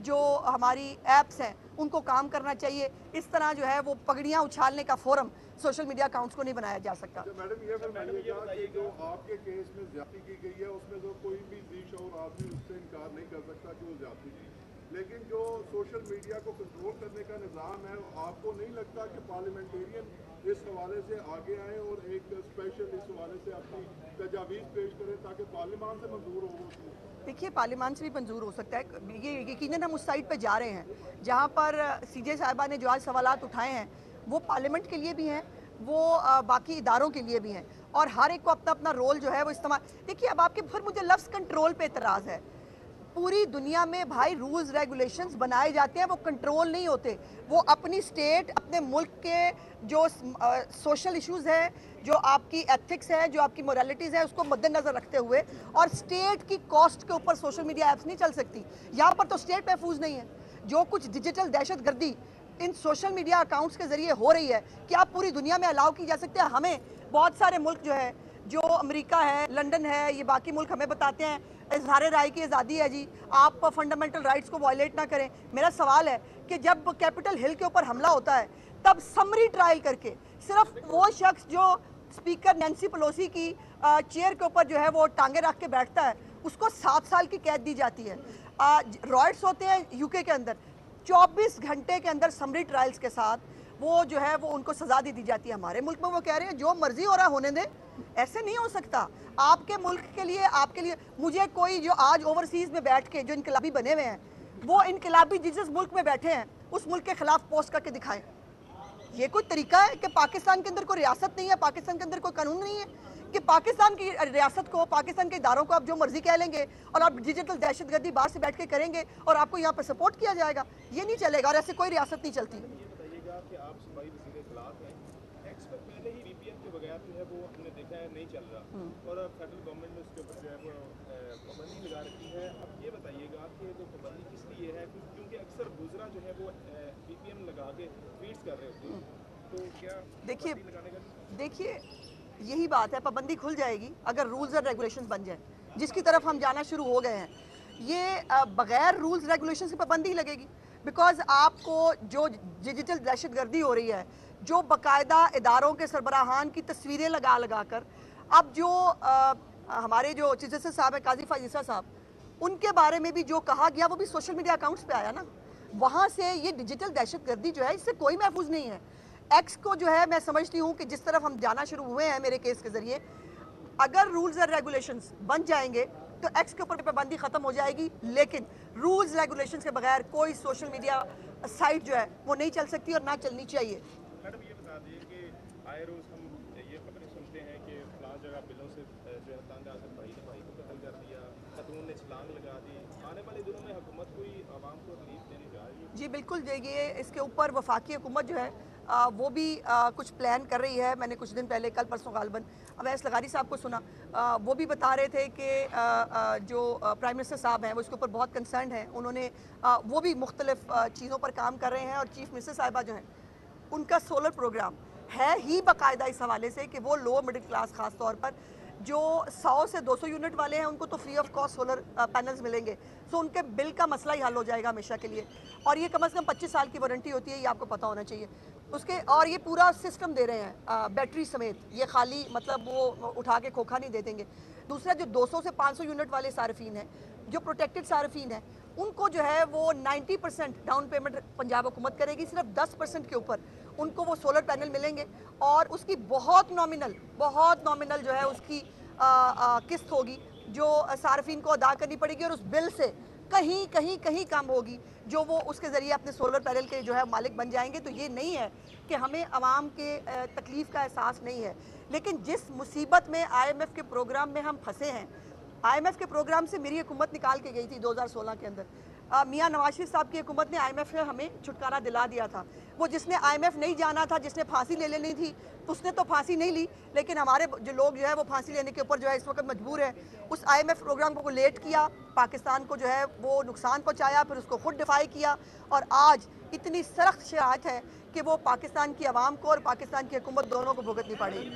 जो हमारी ऐप्स हैं, उनको काम करना चाहिए। इस तरह जो है वो पगड़ियाँ उछालने का फोरम सोशल मीडिया अकाउंट को नहीं बनाया जा आपके केस में ज़्यादा की गई है, उसमें तो कोई भी जीश और आदमी उससे इनकार नहीं कर सकता कि वो ज़्यादा की लेकिन जो सोशल मीडिया को कंट्रोल करने का निज़ाम है, आपको नहीं लगता कि पार्लियामेंटेरियन इस हवाले से आगे आए और एक स्पेशल इस हवाले से अपनी पेश करें ताकि से मंजूर हो देखिए पार्लियामान से भी मंजूर हो सकता है। ये यकीन हम उस साइड पर जा रहे हैं, जहाँ पर सी जे साहबा ने जो आज सवाल उठाए हैं, वो पार्लियामेंट के लिए भी हैं, वो बाकी इदारों के लिए भी हैं। और हर एक को अपना अपना रोल जो है वो इस्तेमाल देखिए, अब आपके फिर मुझे लफ्ज़ कंट्रोल पे इतराज़ है। पूरी दुनिया में भाई रूल्स, रेगुलेशंस बनाए जाते हैं, वो कंट्रोल नहीं होते। वो अपनी स्टेट, अपने मुल्क के जो सोशल इश्यूज़ हैं, जो आपकी एथिक्स है, जो आपकी मोरालिटीज़ है, उसको मद्देनज़र रखते हुए और स्टेट की कॉस्ट के ऊपर सोशल मीडिया ऐप्स नहीं चल सकती। यहाँ पर तो स्टेट महफूज नहीं है। जो कुछ डिजिटल दहशत गर्दी इन सोशल मीडिया अकाउंट्स के ज़रिए हो रही है कि आप पूरी दुनिया में अलाउ की जा सकते हैं? हमें बहुत सारे मुल्क जो है, जो अमेरिका है, लंदन है, ये बाकी मुल्क हमें बताते हैं इजहार राय की आज़ादी है जी। आप फंडामेंटल राइट्स को वायलेट ना करें। मेरा सवाल है कि जब कैपिटल हिल के ऊपर हमला होता है, तब समरी ट्रायल करके सिर्फ़ वो शख्स जो स्पीकर नैन्सी पलोसी की चेयर के ऊपर जो है वो टांगे रख के बैठता है, उसको सात साल की कैद दी जाती है। रॉयट्स होते हैं यूके के अंदर। 24 घंटे के अंदर समरी ट्रायल्स के साथ वो जो है, वो उनको सजा दे दी जाती है हमारे मुल्क में। वो कह रहे हैं, जो मर्ज़ी हो रहा होने दें। ऐसे नहीं हो सकता। आपके मुल्क के लिए, आपके लिए, मुझे कोई जो आज ओवरसीज में बैठ के, जो इनकलाबी बने हुए हैं, वो इनकलाबी जिस जिस मुल्क में बैठे हैं, उस मुल्क के खिलाफ पोस्ट करके दिखाएँ। ये कोई तरीका है कि पाकिस्तान के अंदर कोई रियासत नहीं है, पाकिस्तान के अंदर कोई कानून नहीं है? कि पाकिस्तान की रियासत को, पाकिस्तान के इदारों को आप जो मर्ज़ी कह लेंगे, और आप डिजिटल दहशतगर्दी बाहर से बैठ के करेंगे, और आपको यहाँ पर सपोर्ट किया जाएगा? ये नहीं चलेगा, और ऐसे कोई रियासत नहीं चलती। नहीं चल रहा। हम्म। और फेडरल गवर्नमेंट ने उसके ऊपर जो है वो पाबंदी लगा रखी है। अब ये बताइएगा कि जो पाबंदी किस लिए है? क्योंकि अक्सर गुजरा जो है वो वीपीएन लगा के ट्वीट्स कर रहे होते हैं। हम्म। तो क्या देखिए देखिए यही बात है पाबंदी खुल जाएगी अगर रूल्स और रेगुलेशन बन जाए। जिसकी तरफ़ हम जाना शुरू हो गए हैं। ये बगैर रूल्स रेगुलेशन की पाबंदी लगेगी। बिकॉज़ आपको जो डिजिटल दहशत गर्दी हो रही है जो बाकायदा इदारों के सरबराहान की तस्वीरें लगा लगा कर अब जो आ, हमारे जो चीज़ साहब है काजी फाजीसा साहब उनके बारे में भी जो कहा गया वो भी सोशल मीडिया अकाउंट्स पे आया ना। वहाँ से ये डिजिटल दहशत गर्दी जो है इससे कोई महफूज नहीं है। एक्स को जो है मैं समझती हूँ कि जिस तरफ़ हम जाना शुरू हुए हैं मेरे केस के ज़रिए अगर रूल्स एंड रेगुलेशंस बन जाएँगे तो एक्स के ऊपर पाबंदी ख़त्म हो जाएगी लेकिन रूल्स रेगुलेशंस के बगैर कोई सोशल मीडिया साइट जो है वो नहीं चल सकती और ना चलनी चाहिए। मैडम ये बता कि आए रोज़ हम ये खबरें सुनते हैं कि फलां जगह बिलों से जो है भाई ने भाई को कत्ल कर दिया खतून ने छलांग लगा दी। आने वाले दिनों में हुकूमत कोई आवाम को रिलीफ देने जा रही है? जी बिल्कुल ये इसके ऊपर वफाकी हुकूमत जो है आ, वो भी आ, कुछ प्लान कर रही है। मैंने कुछ दिन पहले कल परसों गालबन अवैस लगारी साहब को सुना। आ, वो भी बता रहे थे कि जो प्राइम मिनिस्टर साहब हैं वो इसके ऊपर बहुत कंसर्न हैं। उन्होंने वो भी मुख्तलिफ़ चीज़ों पर काम कर रहे हैं और चीफ मिनिस्टर साहिबा जो हैं उनका सोलर प्रोग्राम है ही बाकायदा इस हवाले से कि वो लोअर मिडिल क्लास ख़ास तौर पर जो 100 से 200 यूनिट वाले हैं, उनको तो free of cost solar panels मिलेंगे। सो उनके बिल का मसला ही हल हो जाएगा हमेशा के लिए। और ये कम से कम 25 साल की वारंटी होती है, ये आपको पता होना चाहिए। उसके, और ये पूरा सिस्टम दे रहे हैं बैटरी समेत। ये खाली मतलब वो उठा के खोखा नहीं दे देंगे। दूसरा, जो 200 से 500 यूनिट वाले सार्फिन हैं, जो प्रोटेक्टेड सार्फिन हैं उनको जो है वो 90 परसेंट डाउन पेमेंट पंजाब हुकूमत करेगी, सिर्फ़ 10 परसेंट के ऊपर। उनको वो सोलर पैनल मिलेंगे और उसकी बहुत नॉमिनल बहुत नॉमिनल जो है उसकी किस्त होगी, जो सार्फिन को अदा करनी पड़ेगी और उस बिल से कहीं कहीं कहीं कम होगी, जो वो उसके ज़रिए अपने सोलर पैनल के जो है मालिक बन जाएँगे। तो ये नहीं है कि हमें आवाम के तकलीफ़ का एहसास नहीं है। लेकिन जिस मुसीबत में आईएमएफ के प्रोग्राम में हम फंसे हैं आईएमएफ के प्रोग्राम से मेरी हुकूमत निकाल के गई थी 2016 के अंदर। मियाँ नवाज़ शरीफ साहब की हुकूमत ने आई एम एफ़ से हमें छुटकारा दिला दिया था। वो जिसने आईएमएफ नहीं जाना था, जिसने फांसी ले लेनी थी, उसने तो फांसी नहीं ली, लेकिन हमारे जो लोग जो है वो फांसी लेने के ऊपर जो है इस वक्त मजबूर है। उस आईएमएफ प्रोग्राम को लेट किया, पाकिस्तान को जो है वो नुकसान पहुँचाया, फिर उसको खुद डिफाई किया, और आज इतनी सख्त शरात है कि वो पाकिस्तान की आवाम को और पाकिस्तान की हुकूमत दोनों को भुगतनी पड़ेगी।